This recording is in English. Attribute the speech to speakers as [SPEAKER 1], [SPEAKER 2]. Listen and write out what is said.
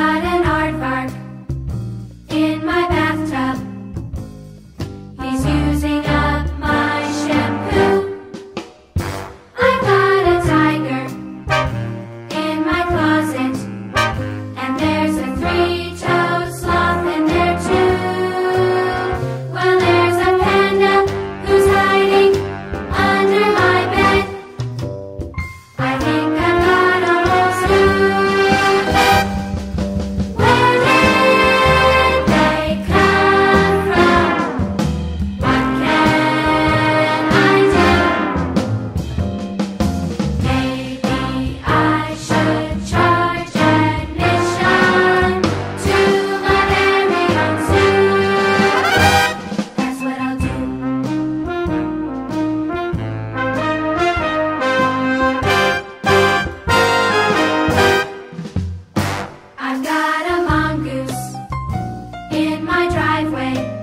[SPEAKER 1] got an aardvark. in my driveway.